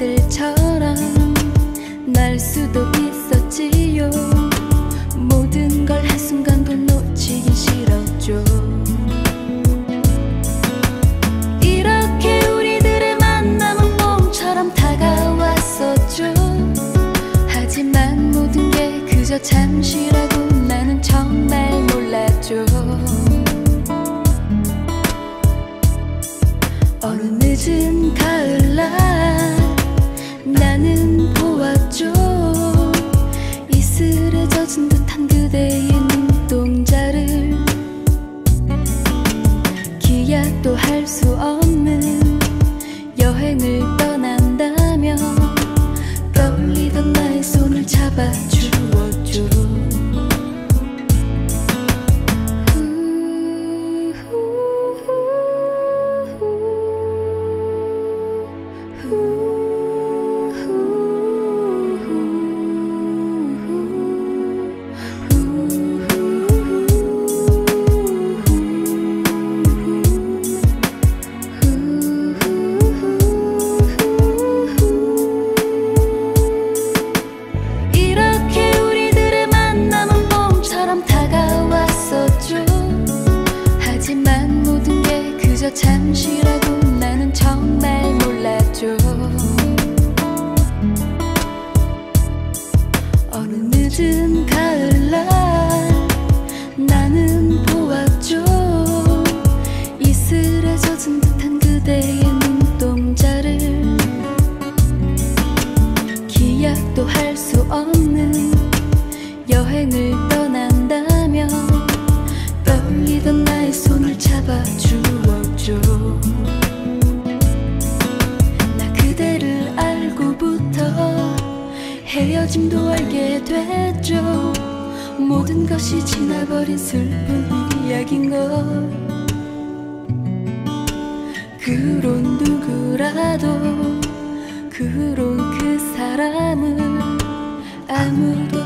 아이들처럼 날 수도 있었지요. 모든 걸 한순간도 놓치기 싫었죠. 이렇게 우리들의 만남은 봄처럼 다가왔었죠. 하지만 모든 게 그저 잠시라고 나는 정말 이슬에 젖은 듯한 그대 그저 잠시라고 나는 정말 몰랐죠 어느 늦은 가을날 나는 보았죠. 이슬에 젖은 듯한 그대의 눈동자를 기약도 할 수 없는 여행을 떠난다며 떨리던 나의 손을 잡아주 헤어짐도 알게 됐죠. 모든 것이 지나버린 슬픈 이야기인걸. 그런 누구라도 그런 그 사람은 아무도